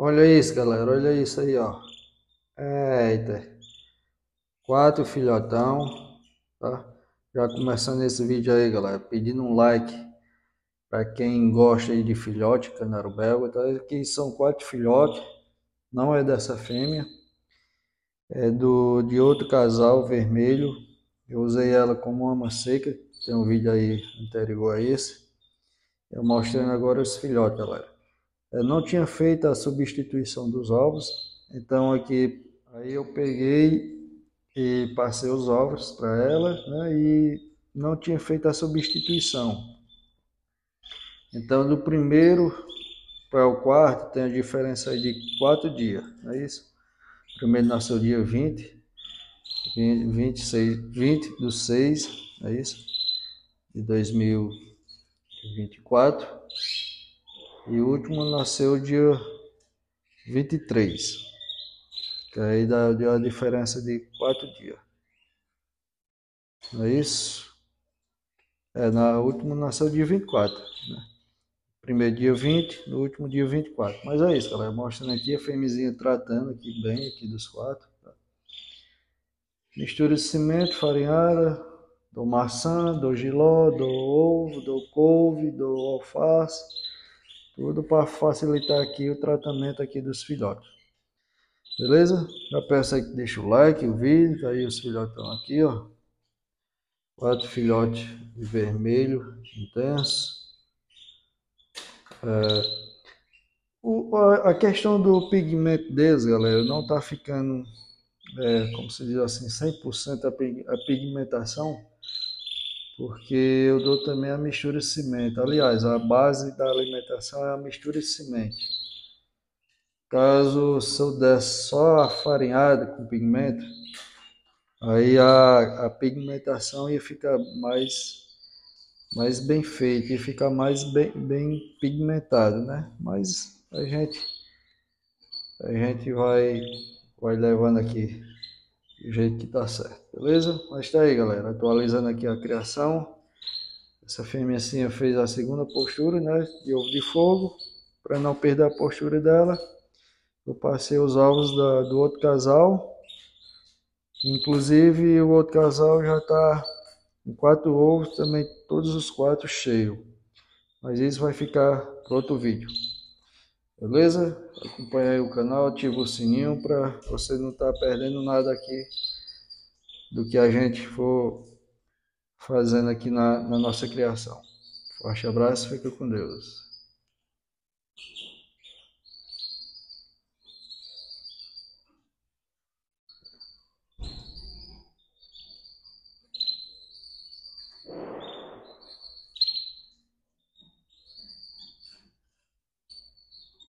Olha isso, galera. Olha isso aí, ó. Eita. Quatro filhotão, tá? Já começando esse vídeo aí, galera. Pedindo um like para quem gosta aí de filhote, canário belga. Tá? Aqui são quatro filhotes. Não é dessa fêmea. É do, de outro casal vermelho. Eu usei ela como uma seca. Tem um vídeo aí anterior a esse. Eu mostrando agora os filhotes, galera. Não tinha feito a substituição dos ovos, então aqui aí eu peguei e passei os ovos para ela, né, e não tinha feito a substituição. Então do primeiro para o quarto tem a diferença de quatro dias, não é isso? Primeiro nasceu dia 20, 20, 26, 20 do 6, é isso? De 2024. E o último nasceu dia 23. Que aí dá, deu a diferença de quatro dias. Não é isso? É, na última nasceu dia 24. Né? Primeiro dia 20, no último dia 24. Mas é isso, galera. Mostrando aqui a fêmeazinha tratando aqui bem aqui dos quatro. Tá? Mistura de cimento, farinhada, do maçã, do giló, do ovo, do couve, do alface tudo para facilitar aqui o tratamento aqui dos filhotes. Beleza? Já peço aí que deixa o like, o vídeo, aí os filhotes estão aqui, ó. Quatro filhotes de vermelho intenso. É, o, a, a, questão do pigmento deles, galera, não tá ficando, é, como se diz assim, 100% a, a pigmentação porque eu dou também a mistura de cimento. Aliás, a base da alimentação é a mistura de semente. Caso se eu der só a farinhada com pigmento, aí a, a pigmentação ia ficar mais, mais bem feita, ia ficar mais bem, bem pigmentado, né? Mas a gente, a gente vai, vai levando aqui do jeito que tá certo, beleza? Mas tá aí, galera, atualizando aqui a criação. Essa fêmeazinha fez a segunda postura, né, de ovo de fogo, para não perder a postura dela. Eu passei os ovos da, do outro casal. Inclusive o outro casal já tá com quatro ovos, também todos os quatro cheios. Mas isso vai ficar para outro vídeo. Beleza? Acompanha aí o canal, ativa o sininho para você não estar tá perdendo nada aqui do que a gente for fazendo aqui na, na nossa criação. Forte abraço, fica com Deus.